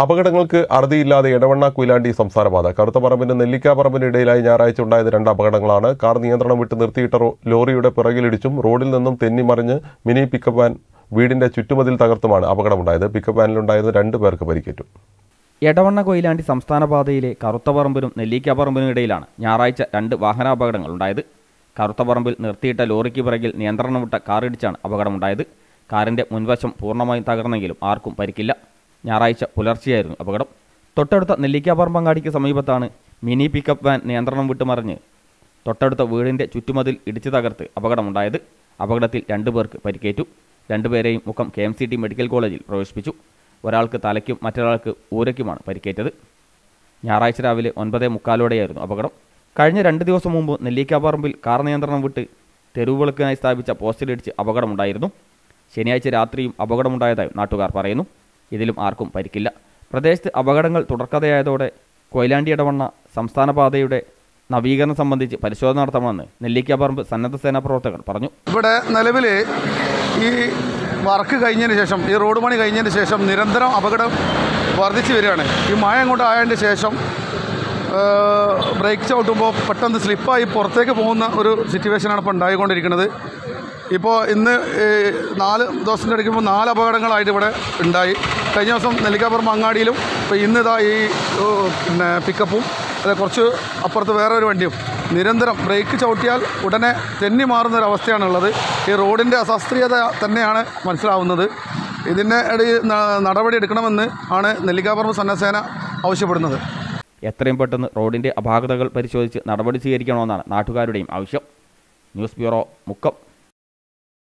അപകടങ്ങൾക്ക് അറുതിയില്ലാതെ എടവണ്ണ കുയിലാണ്ടി സംസ്ഥാനപാത കറുത്തപറമ്പിന് നെല്ലിക്കാപ്പറമ്പിനും ഇടയിലായി ഞായറാഴ്ച ഉണ്ടായത് രണ്ട് അപകടങ്ങളാണ്. കാർ നിയന്ത്രണം വിട്ട് നിർത്തിയിട്ട ലോറിയുടെ പിറകിലിടിച്ചും റോഡിൽ നിന്നും തെന്നിമറിഞ്ഞ് മിനി പിക്കപ്പ് വാൻ വീടിന്റെ ചുറ്റുമതിൽ തകർത്തുമാണ് അപകടമുണ്ടായത്. പിക്കപ്പ് വാനിലുണ്ടായിരുന്ന രണ്ട് പേർക്ക് പരിക്കേറ്റു. എടവണ്ണ കൊയിലാണ്ടി സംസ്ഥാന പാതയിലെ കറുത്തപറമ്പിനും നെല്ലിക്കാപ്പറമ്പിനും ഇടയിലാണ് ഞായറാഴ്ച രണ്ട് വാഹനാപകടങ്ങൾ ഉണ്ടായത്. കറുത്തപറമ്പിൽ നിർത്തിയിട്ട ലോറിക്ക് പിറകിൽ നിയന്ത്രണം വിട്ട കാറിടിച്ചാണ് അപകടമുണ്ടായത്. കാറിന്റെ മുൻവശം പൂർണമായും തകർന്നെങ്കിലും ആർക്കും പരിക്കില്ല. ഞായറാഴ്ച പുലർച്ചെയായിരുന്നു അപകടം. തൊട്ടടുത്ത നെല്ലിക്കാപ്പറമ്പങ്ങാടിക്ക് സമീപത്താണ് മിനി പിക്കപ്പ് വാൻ നിയന്ത്രണം വിട്ടുമറിഞ്ഞ് തൊട്ടടുത്ത വീടിന്റെ ചുറ്റുമതിൽ ഇടിച്ചു തകർത്ത് അപകടമുണ്ടായത്. അപകടത്തിൽ രണ്ടു പേർക്ക് പരിക്കേറ്റു. രണ്ടുപേരെയും മുഖം K M C T medical കോളേജിൽ പ്രവേശിപ്പിച്ചു. ഒരാൾക്ക് തലയ്ക്കും മറ്റൊരാൾക്ക് ഊരയ്ക്കുമാണ് പരിക്കേറ്റത്. ഞായറാഴ്ച രാവിലെ ഒൻപതേ മുക്കാലോടെയായിരുന്നു അപകടം. കഴിഞ്ഞ രണ്ട് ദിവസം മുമ്പ് നെല്ലിക്കാപ്പറമ്പിൽ കാർ നിയന്ത്രണം വിട്ട് തെരുവുവിളക്കിനായി സ്ഥാപിച്ച പോസ്റ്റിലിടിച്ച് അപകടമുണ്ടായിരുന്നു. ശനിയാഴ്ച രാത്രിയും അപകടമുണ്ടായതായും നാട്ടുകാർ പറയുന്നു. ഇതിലും ആർക്കും പരിക്കില്ല. പ്രദേശത്ത് അപകടങ്ങൾ തുടർക്കഥയായതോടെ കൊയിലാണ്ടി ഇടവണ്ണ സംസ്ഥാന പാതയുടെ നവീകരണം സംബന്ധിച്ച് പരിശോധന നടത്തണമെന്ന് നെല്ലിക്കാപറമ്പ് സന്നദ്ധ സേനാ പ്രവർത്തകർ പറഞ്ഞു. ഇവിടെ നിലവിൽ ഈ വർക്ക് കഴിഞ്ഞതിന് ശേഷം ഈ റോഡ് പണി കഴിഞ്ഞതിന് ശേഷം നിരന്തരം അപകടം വർദ്ധിച്ചു വരികയാണ്. ഈ മഴ അങ്ങോട്ട് ആയതിന് ശേഷം ബ്രേക്ക് ചവിട്ടുമ്പോൾ പെട്ടെന്ന് സ്ലിപ്പായി പുറത്തേക്ക് പോകുന്ന ഒരു സിറ്റുവേഷനാണ് ഇപ്പോൾ ഉണ്ടായിക്കൊണ്ടിരിക്കുന്നത്. ഇപ്പോൾ ഇന്ന് നാല് ദിവസത്തിന്റെ കഴിക്കുമ്പോൾ നാല് അപകടങ്ങളായിട്ട് ഇവിടെ ഉണ്ടായി. കഴിഞ്ഞ ദിവസം നെല്ലിക്കാപ്പുറം അങ്ങാടിയിലും ഇപ്പോൾ ഇന്ന് ഇതാ ഈ പിന്നെ പിക്കപ്പും അത് കുറച്ച് അപ്പുറത്ത് വേറെ ഒരു വണ്ടിയും. നിരന്തരം ബ്രേക്ക് ചവിട്ടിയാൽ ഉടനെ തെന്നി മാറുന്ന ഒരു ഈ റോഡിന്റെ അശാസ്ത്രീയത തന്നെയാണ് മനസ്സിലാവുന്നത്. ഇതിന്റെ ഇടയിൽ നടപടി എടുക്കണമെന്ന് ആണ് നെല്ലിക്കാപ്പുറം സന്നസേന ആവശ്യപ്പെടുന്നത്. എത്രയും പെട്ടെന്ന് റോഡിന്റെ അപാകതകൾ പരിശോധിച്ച് നടപടി സ്വീകരിക്കണമെന്നാണ് നാട്ടുകാരുടെയും ആവശ്യം. News bureau Mukkam.